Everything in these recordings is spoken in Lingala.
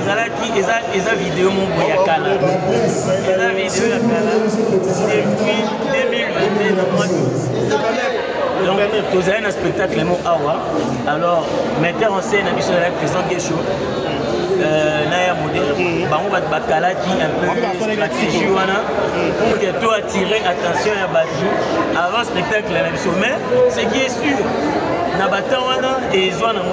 ezalaki eza eza video moko ya kala eza video ya kala depuis 2022 na mois donc tozali na spectacle mo awa alors metteur en scène na biso ezalaki présent gesho Euh, na ya modele mm. bango bato bakalaki un peu stratégie wana mm. pour que to attire attention ya bato avant spectacle na biso mais ce qui est sûr na batemps wana ezwa nango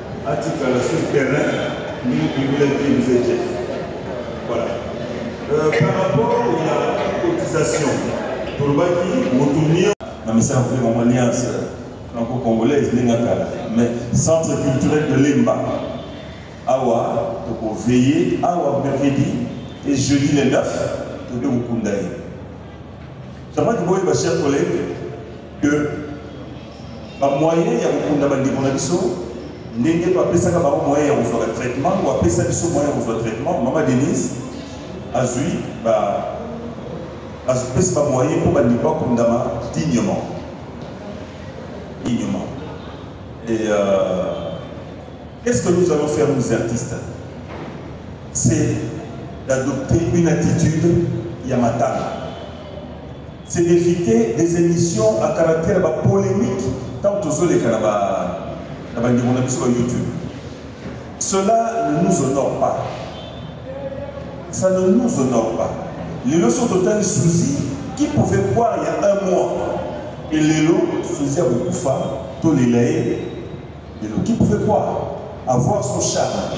atikala sur terrain ndenge toyebelaki mzee jeff voilà euh, par rapport ya cotisation tolobaki moto nio na misala mpe bango alliance franco congolaise ndenge akala mais centre culturel de lemba awa tokoveille awa mercredi et jeudi le 9 tokoki kokunda ye tamaki boyeba cher collègue que ba moyen ya kokunda bandeko na biso ndenge bapesaka bango moyen ya kozwaka traitement ou apesa biso moyen ya kozwa traitement mama denise azwi ba azopesa ba moyen mpo bandeko bakundama dignement dignement et euh, qu'est-ce que nous allons faire nous artistes c'est d'adopter une attitude ya matanga c'est d'éviter des émissions à caractère ba polemique tant que tozoleka na ba na bandeko na biso ba youtube cela ne nous honore pas ça ne nous honore pas lelo so totali souzi qui pouvait croire il y a un mois et lelo souzi ya kokufa tolela ye lelo qui pouvait croire avoir son charme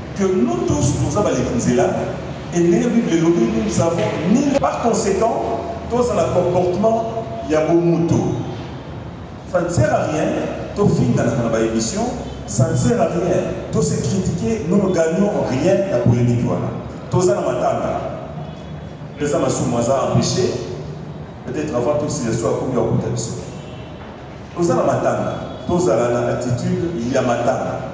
que nous tous toza baleki nzela et ndenge bible elobi nous ne savons ni par conséquent tozala comportement ya bomoto ça ne sert à rien tofinganaka na baémission ça ne sert à rien to se critiquer nous ne gagnons rien na polémique wana toza na matanga eza masumu aza empêché peut-être avant tout situation akomi akuta biso toza na matanga tozala na attitude ya matanga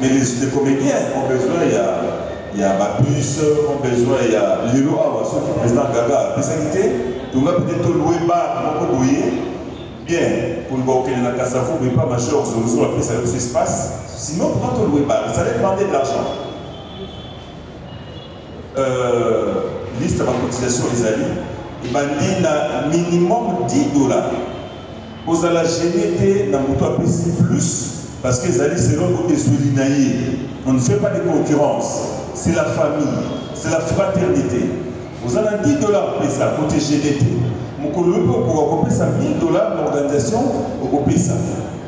Mais les, les comédiens ont besoin ya ya ba bus, ont besoin ya lelo awa soki président Gaga apesaki te, tonga peut-être tolue bar moko boye bien koluka kokende na Kasavubu epa major Zozo apesaka biso espace, sinon pourquoi tolue bar? Ça allait demander de l'argent. Euh, liste ba cotisation ezali ebandi na minimum 10 dollars. Ozala gêné te na moto apesi plus parce que ezali selon ezweli na ye. On ne fait pas de concurrence. C'est la famille, c'est la fraternité. Oza na 10 dollars pesa kote gêné te. Mokolo oyo okoka kopesa 1000 dollars na organisation okopesa.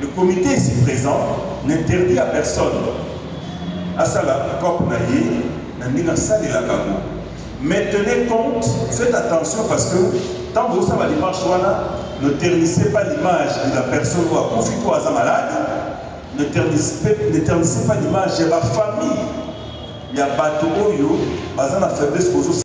Le comité ici présent n'interdit à personne asala cop na ye na ndenge asalelaka yango mais tenez compte faites attention parce que ntango bosala démarche wana ne ternissez pas l'image de la personne oyo akufi to aza malade ne ternissez pas l'image ya bafamille ya bato oyo baza na faiblesse kozo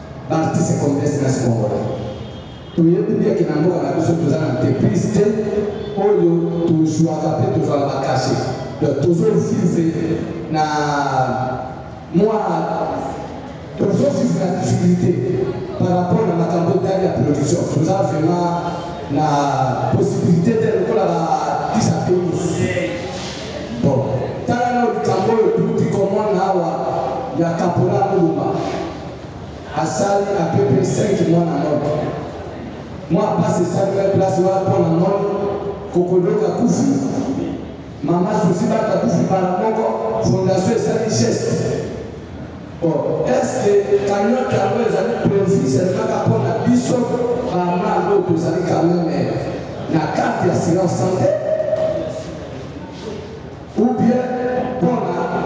ba artiste conteste na sikongola toyebi bien ke na mboka na biso toza na entreprise te oyo tozwaka mpe tozwaka bakashe donc tozovivre na mwa tozovivre na difficulté par rapport na makambo etali ya production toza vraiment na possibilité te lokola batisa mpe mosusu bon tala na likambo oyo tuti komona awa ya kapola muluma asali à peu près 5 mois na nord mwa pasi esali ngai place wana mpo na nord kokodoka kufi mama susi baka kufi bala moko fondation esali geste bon est ce que cagnote yango ezali prévu selemaka mpo na biso bama oyo tozali quand même na carte ya silence santé Ou bien pour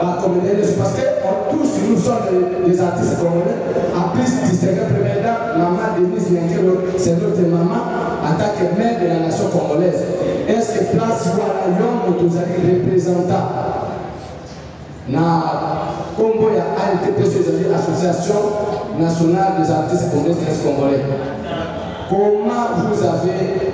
la communauté, parce que tous nous sommes des, des artistes congolais. En plus, distinguer première dame, maman Denise Yankelo, c'est notre maman en tant que mère de la nation congolaise. Est-ce que place voilà yongo tozali représentant na kombo ya ANTPC ezali association nationale des artistes congolais congolais comment vous avez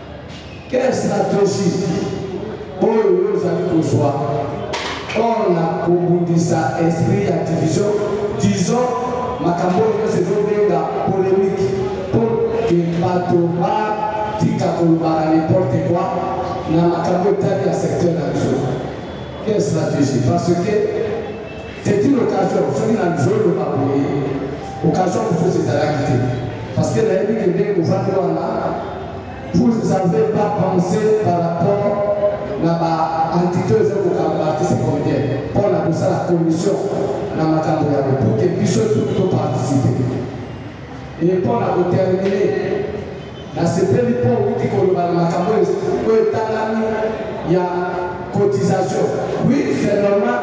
Quelle stratégie oyo yo ozali kozwa mpo na kobundisa esprit ya division disons makambo oyo nyonso ezobenga polemique mpo ke bato batika kolobaka n'importe quoi na makambo etali ya secteur na biso quelle stratégie parce que c'est une occasion soki na zoloba boye occasion mosusu ezalaki te parce que nayebi ke ndenge kovandi wana Vous avez pas pensé par rapport na ba entité oyo ezali kokamba ba artiste comédien mpo na kosala commission na makambo yango pour que biso tout toparticipe e mpo na kotermine nasepeli mpo outi koloba na makambo oyo etangami ya cotisation oui c'est normal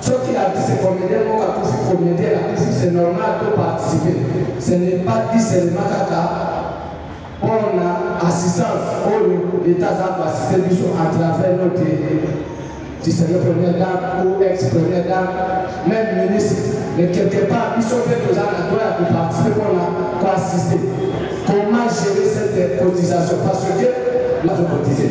soki artiste comédien moko akufi comédien akufi c'est normal toparticipe ce n'est pas dit seulement kaka pona assistance oyo leta aza koassiste biso à travers notre distingue première dame ou ex première dame même ministre mais quelque part biso mpe toza na droit ya koparticipe mpona koassiste comment gérer cette cotisation parce que nazo cotiser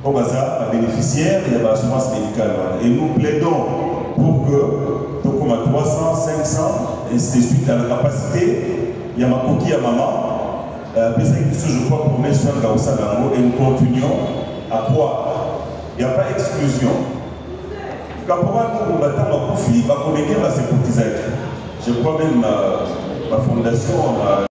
Mpo baza ba beneficiaires ya ba assurance médicale wana et nous plaidons pour que tokoma 300 500 et c'est suite à la capacité ya makoki ya mama apesaki biso je crois promesse wana kakosala yango et nous continuons à croire il n'y a pas exclusion caporal mokumba ntango akufi bakomeke basekotizaki je crois même ma, ma fondation ma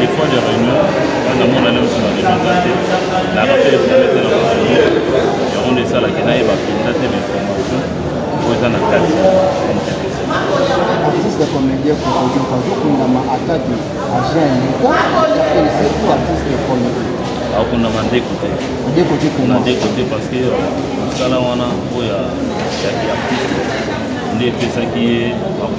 des fois les réunions wana mona leo sima depensa te na rappel efame te na mokili yango nde esalaki nayeba mpenza te na information oyo eza na kati artiste ya comédien kokoyoka azokundama ataki agent leta apelise pour artiste ya comédien akundama ndeko te ndeko te kuna ndeko te parce que mosala wana oyo ya artiste nde epesaki ye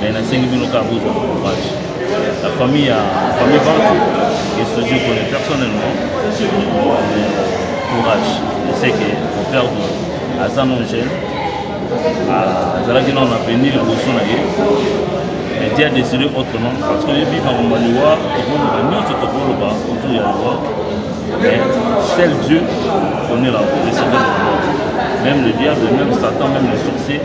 mais nasengi bino kaka bozwa courage la famille ya famille bantu et ce dieu connaît personnellement courage je sais que mon père aza non jeune azalaki nao na avenir liboso na ye mais te adeside autrement parce que yebi makambo ya liwa tokoloba nyonso tokoloba autour ya liwa mais seul dieu connaît la volonté même le diable même satan même les sorciers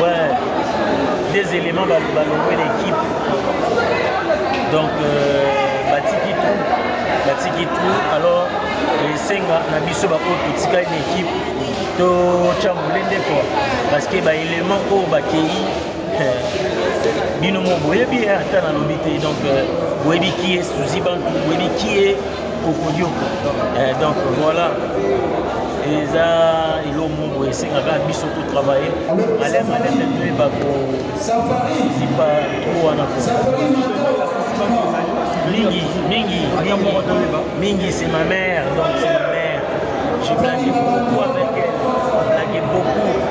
Ouais, des éléments dans le l'équipe. Donc, euh, batiki tout, batiki tout. Alors, esenga na biso baoyo totikali na ekipe totya molende kua parce que baélément oyo bakei bino mo boyebi ye ata nalobi te donc euh, boyebi ki ye suzi bantu boyebi ki ye kokodioko euh, donc voilà eza eloko mo boye esengaka biso totravaille malem malem toyeba kozipa tro wana mingi mingi mingi c'est ma mère donc c'est ma mère je blague beaucoup avec elle je blague beaucoup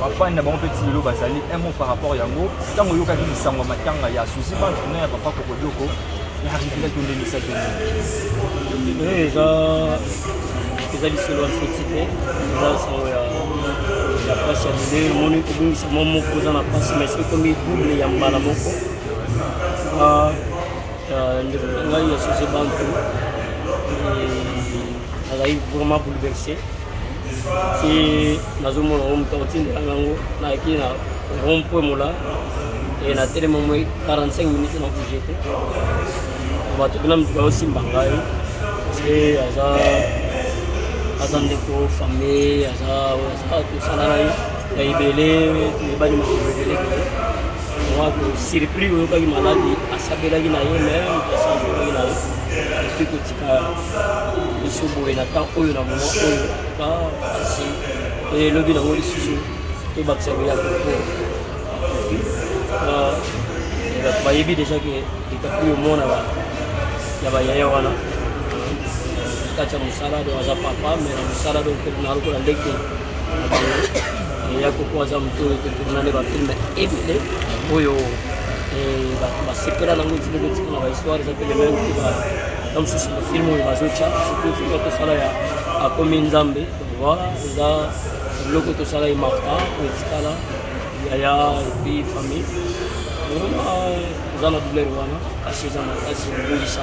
bafani na bango mpe ti lelo bazali un mot par rapport yango ntango oyokaki lisango ya matanga ya susi bantu na ya papa kokodioko ya rivile tondenisaki eza eza lisolo ya foti te eza lisolo ya ya mpasi ya bide omoni kobungisa mwa moko oza na mpasi mai soki ekomi double ya mbala moko ah, ndeko ngai ya susi bantu azali vraiment bouleverse ti nazomona yango moto akotindela ngango nayaki na rond point mola e natelema mwe 45 minutes na bouge te bato kuna moto bayosimba ngai parceke aza aza ndeko famille aza tosala na ye na ebele toyebani makambo ebele ebele mwa surpris oyokaki maladi asabelaki na ye mais mpasi azolaki na ye epi koti biso boye na temps oyo na moma oyo kasi elobi nango lisusu tobakisa koya koko bato bayebi deja ke likaku yo mona ya bayaya wana kati ya mosala do aza papa me na mosala do na lokola ndeke ya koko aza moto oyo totourna nde bafilme ebele oyo eh, bato basepela nango etika kotika na bahistoire eza mpe lelo kotika na mosusu bafilme oyo bazotya surtout filme tosala ya akomi nzambe voilà eza biloko tosala ye marta oyo etikala yaya epuis famille eza na douleur wana kasi eza makasi obungisa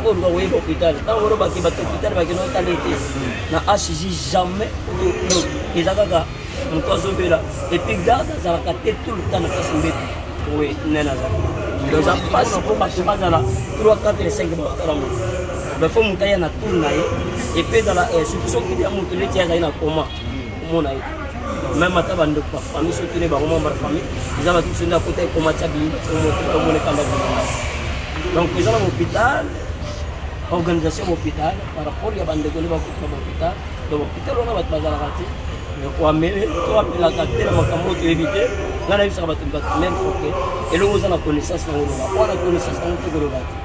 oyo oluka koyeba hôpital ntango wana bake bato hôpital bakenda otala ete na hj jamais eza kaka moto azobela epuis garde azalaka te tout le temps na place mbeto oye nene azali eza mpasi mpo bato bazala 3 4 5 batala moto bafo moto aya na tour na ye epuis ezala eh, soki soki ya moto neti azali na coma omona ye meme ata bandeko bafamille soki ne bango membre famille eza bato biso nde akota ekoma tya biomona ekamba bilanga donc eza na mopital organisation ya mopital par rapport ya bandeko nde bakotika mopital donc mopital wana bato bazalaka te koamele to apelaka te na makambo oyo toyebi te ngai nayebisaka bato bato meme foke eloko oza na connaissance yango loba wana connaissance yango tokoloba te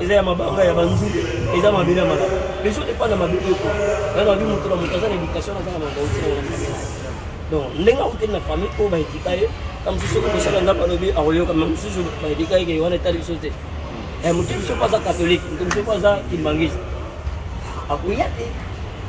eza ya mabanga ya banzube eza mabele ya malaba leso epa na mabele eko na nabi moto na moto aza na éducation aza na mabauti na wana famille donc ndenge akoteli na famille oyo baetika ye na mosusu oyo mosala nzambe alobi akoyoka ma mosusu baetika ye ke wana etali biso te eh, moto biso mpo aza katholike moto biso mpo aza kimbangisi akoya te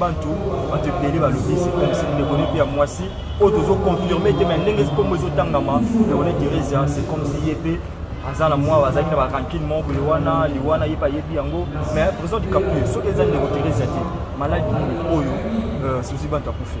bantu bantu ebele balobi sepelisi ndekone mpe ya mwasi oyo tozoconfirme te mai ndenge nkombo ezotangama ndekone theresia c'est comme si ye mpe aza na mwa azalaki na barankine moko boye wana liwana ye mpe ayebi yango mais président du capuye soki eza ndeko theresia te maladi nini oyo euh, susi bantu akufi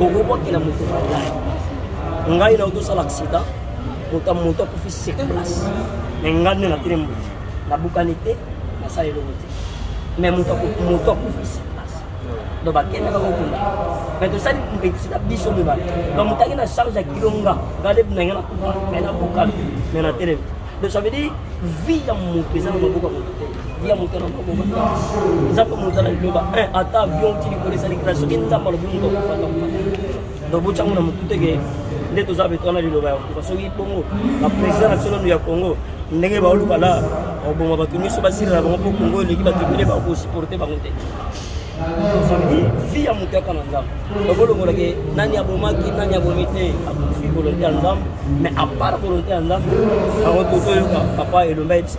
okobwakela moto ngai ngai na otosala accident moto moto akufi sur place me ngai nde nakende moto nabukani te nasala eloko te me moto akufi sur place donc bakende kaka okunda me tosali compétition na biso mibale donc moto ake na charge ya kilo nga ngai nde binange nakufa me nabukami me natelemi donc ça veut dire vie ya moto eza na maboko ya moto te ya moto na moko eza mpe moto na liloba eh, ata avion ti likolo esali kina soki nzambe alobi moto akofaka donc botyango na motu teke nde toza betwa na liloba ya kokufa soki bongo baprésident na biso nanu ya congo ndenge baoluka la oboma bato nyonso basila na bango mpo congo eleki bato ebele bakosupporte bango te ozali vi ya moto yaka na nzambe okolongolake nani abomaki nani abomi te akofi volonté ya nzambe mais apart volonté ya nzambe yango totoyoka papa elombe ayebisa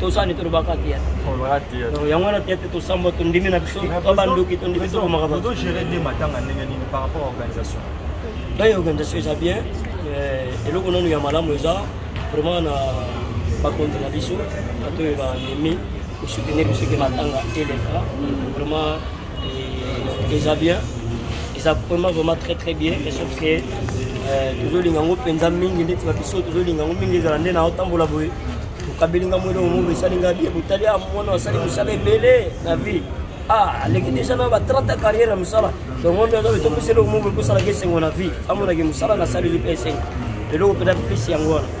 tosani tolobaka te yango wana te te tosamba tondimi na biso to bandoki tondimi tobomaka bato donc organisation eza bien euh, eloko nanu ya malamu eza vraiment na bakonzi na biso bato oyo bandimi kosoutenir biso ke matanga eleka vraiment eza bien eza vraiment vraiment très très bien mais sauf que euh, tozolinga yango mpenza mingi ndeti ba biso tozolinga yango mingi ezala nde na otambola boye okabeli nga mwene omongo esali nga bie botali ya mwana asali mosala ebele na vie ah aleki deja na ba 30 carrière ya mosala donc ngo nde aza betombiseli omongo ekosalaki esengo na vie amonaki mosala nasaleli mpe esengo eloko mpenza plus yango wana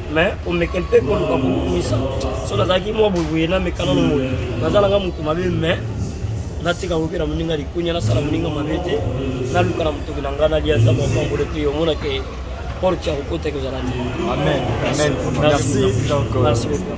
mais omeke mpe koluka kokumisa so nazalaki mwa boyeboye na mekana no moye naza nanga moto mabe mais natika koke na moninga likunya nasala moninga mabe te naluka na motoki na ngai nalia ata mapambole mpe omona ke porte ya kokota ekozala te amen amen merci donc euh, merci beaucoup